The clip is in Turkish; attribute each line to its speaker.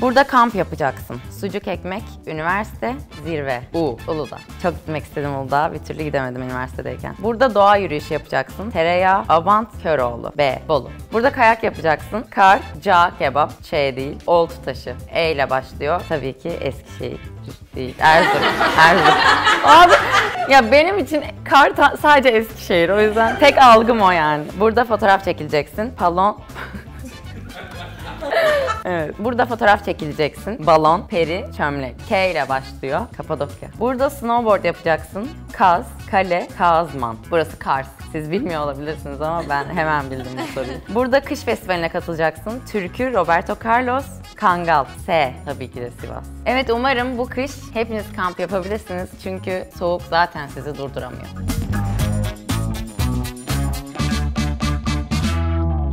Speaker 1: Burada kamp yapacaksın. Sucuk ekmek, üniversite, zirve. U, Uludağ. Çok gitmek istedim Uludağ'a. Bir türlü gidemedim üniversitedeyken. Burada doğa yürüyüşü yapacaksın. Tereyağı, Abant, Köroğlu. B, Bolu. Burada kayak yapacaksın. Kar, ca, kebap, ç değil. Oltu taşı. E ile başlıyor. Tabii ki Eskişehir değil. Erzurum. Erzurum. Abi ya benim için kar sadece Eskişehir. O yüzden tek algım o yani. Burada fotoğraf çekileceksin. Palon... Evet. Burada fotoğraf çekileceksin. Balon, peri, çömlek. K ile başlıyor. Kapadokya. Burada snowboard yapacaksın. Kaz, kale, Kazman. Burası Kars. Siz bilmiyor olabilirsiniz ama ben hemen bildim bu soruyu. Burada kış festivaline katılacaksın. Türkü, Roberto Carlos, Kangal. S tabii ki de Sivas. Evet umarım bu kış hepiniz kamp yapabilirsiniz. Çünkü soğuk zaten sizi durduramıyor.